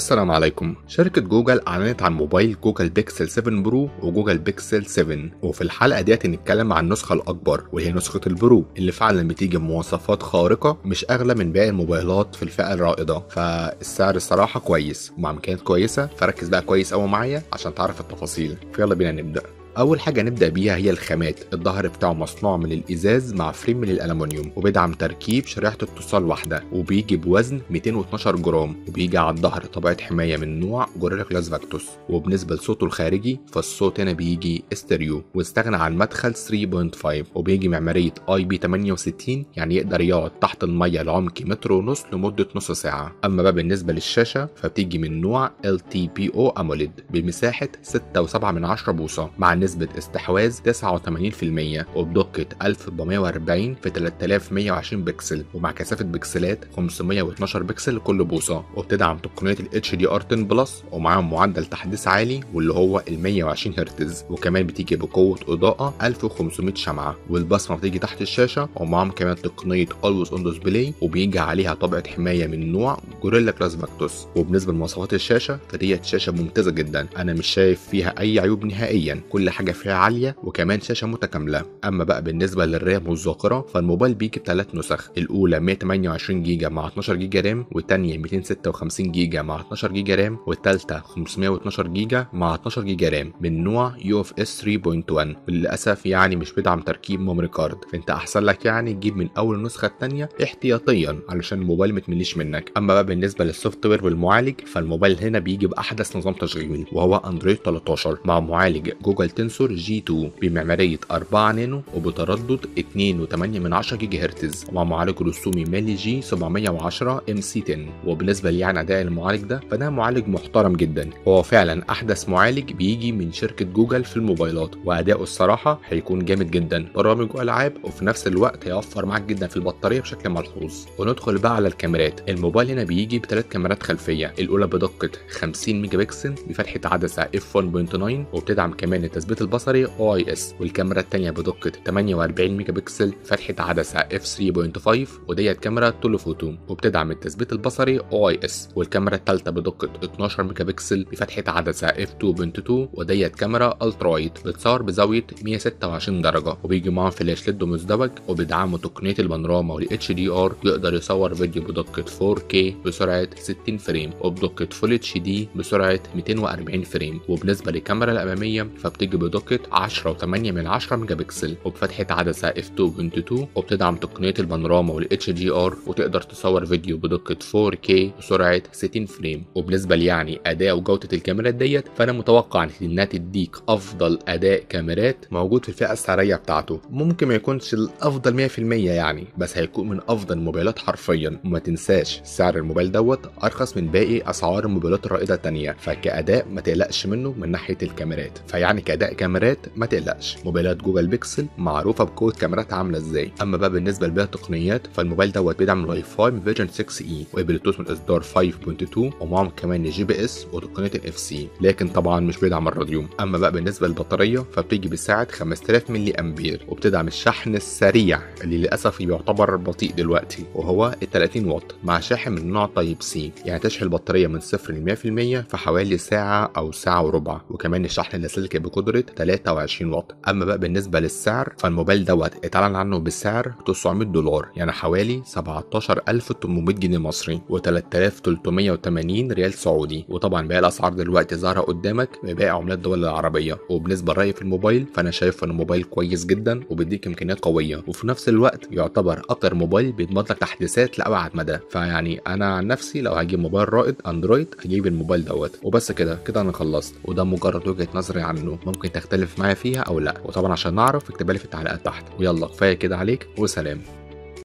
السلام عليكم. شركة جوجل أعلنت عن موبايل Google Pixel 7 Pro و Google Pixel 7 وفي الحلقة ديت هنتكلم عن النسخة الأكبر وهي نسخة ال Pro اللي فعلا بتيجي بمواصفات خارقة مش أغلى من باقي الموبايلات في الفئة الرائدة. فالسعر الصراحة كويس. ومع إمكانيات كويسة فركز بقى كويس أوي معايا عشان تعرف التفاصيل. فيلا بينا نبدأ. أول حاجة نبدأ بيها هي الخامات. الظهر بتاعه مصنوع من الإزاز مع frame من الالومنيوم وبيدعم تركيب شريحة اتصال واحدة وبيجي بوزن 212 جرام وبيجي على الظهر طبقه حماية من نوع Gorilla Glass Victus وبالنسبه لصوته الخارجي فالصوت هنا بيجي استريو واستغنى عن مدخل 3.5 وبيجي بمعيارية IP 68 يعني يقدر يقعد تحت المية لعمق متر ونص لمدة نص ساعة. أما بقى بالنسبة للشاشة فبتيجي من نوع LTPO AMOLED بمساحة 6.7 من 10 بوصة مع نسبة استحواذ 89% وبدقة 1440 في 3120 بكسل ومع كثافة بكسلات 512 بكسل لكل بوصة وبتدعم تقنية ال HDR 10 plus ومعاهم معدل تحديث عالي واللي هو ال 120 هرتز وكمان بتيجي بقوة إضاءة 1500 شمعة والبصمة بتيجي تحت الشاشة ومعاهم كمان تقنية Always on Display وبيجي عليها طبقة حماية من نوع Gorilla Glass Victus وبالنسبة لمواصفات الشاشة فديت شاشة ممتازة جدا. أنا مش شايف فيها أي عيوب نهائيا. كل حاجة فيها عالية وكمان شاشة متكاملة. أما بقى بالنسبة للرام والذاكرة فالموبايل بيجي بثلاث نسخ. الأولى 128 جيجا مع 12 جيجا رام والثانيه 256 جيجا مع 12 جيجا رام والثالثه 512 جيجا مع 12 جيجا رام. من نوع UFS 3.1 وللأسف يعني مش بيدعم تركيب memory card. فأنت أحسن لك يعني تجيب من أول النسخه الثانية احتياطيا علشان الموبايل ما تمليش منك. أما بقى بالنسبة لل software والمعالج فالموبايل هنا بيجي بأحدث نظام تشغيل وهو أندرويد 13 مع معالج جوجل Tensor G 2 بمعمارية 4 نانو وبتردد 2.8 من 10 جيجا هرتز. ومع معالج رسومي Mali G 710 MC 10 وبالنسبة لي يعني أداء المعالج ده فده معالج محترم جدا. هو فعلا أحدث معالج بيجي من شركة جوجل في الموبايلات. وأداؤه الصراحة هيكون جامد جدا. برامج وألعاب وفي نفس الوقت هيوفر معاك جدا في البطارية بشكل ملحوظ. وندخل بقى على الكاميرات. الموبايل هنا بيجي بثلاث كاميرات خلفية. الأولى بدقة 50 ميجا بكسل بفتحة عدسة f 1.9 وبتدعم كمان التثبيت البصري OIS والكاميرا التانية بدقة 48 ميجا بكسل فتحة عدسة f 3.5 وديت كاميرا telephoto وبتدعم التثبيت البصري OIS والكاميرا التالتة بدقة 12 ميجا بكسل بفتحة عدسة f 2.2 وديت كاميرا ultra wide بتصور بزاوية 126 درجة وبيجي معاهم flash LED مزدوج وبيدعموا تقنية البانوراما DR يقدر يصور فيديو بدقة 4K بسرعة 60 frame وبدقة full HD بسرعة 240 frame وبالنسبة للكاميرا الأمامية فبتيجي بدقة 10 و8 من 10 ميجا بكسل وبفتحة عدسة f2.2 وبتدعم تقنية البانوراما وال HDR وتقدر تصور فيديو بدقة 4K بسرعة 60 frame. وبالنسبة يعني أداء وجودة الكاميرات ديت فأنا متوقع إنها تديك أفضل أداء كاميرات موجود في الفئة السعرية بتاعته. ممكن ما يكونش الأفضل 100% يعني بس هيكون من أفضل الموبايلات حرفيا. وما تنساش سعر الموبايل دوت أرخص من باقي أسعار الموبايلات الرائدة التانية فكأداء ما تقلقش منه من ناحية الكاميرات. فيعني كأداء كاميرات ما تقلقش. موبايلات جوجل بيكسل معروفة بقوه كاميرات عاملة إزاي. أما بقى بالنسبة لباقي التقنيات فالموبايل دوت بيدعم ال Wi-Fi version 6 E وبلوتوث من إصدار 5.2 ومعاهم كمان GPS وتقنية ال NFC لكن طبعا مش بيدعم الراديو. أما بقى بالنسبة للبطارية فبتيجي بسعه 5000 ملي أمبير وبتدعم الشحن السريع اللي للأسف يعتبر بطيء دلوقتي وهو ال 30 واط مع شاحن من نوع Type C يعني تشحن البطارية من 0 ل 100% في حوالي ساعة أو ساعة وربع. وكمان الشحن اللاسلكي بقدرة 23 واط. أما بقى بالنسبة للسعر فالموبايل دوت اتعلن عنه بالسعر 900 دولار يعني حوالي 17800 جنيه مصري و3380 ريال سعودي. وطبعا باقي الأسعار دلوقتي ظاهرة قدامك بباقي عملات الدول العربية. وبالنسبه لرايي في الموبايل فأنا شايف إن الموبايل كويس جدا وبيديك إمكانيات قوية. وفي نفس الوقت يعتبر أكتر موبايل بيضمن لك تحديثات لأبعد مدى. فيعني أنا عن نفسي لو هجيب موبايل رائد أندرويد هجيب الموبايل دوت. وبس كده كده أنا خلصت. وده مجرد وجهة نظري عنه. ممكن تختلف معايا فيها أو لأ. وطبعا عشان نعرف اكتبها لي في التعليقات تحت. ويلا كفاية كده عليك وسلام.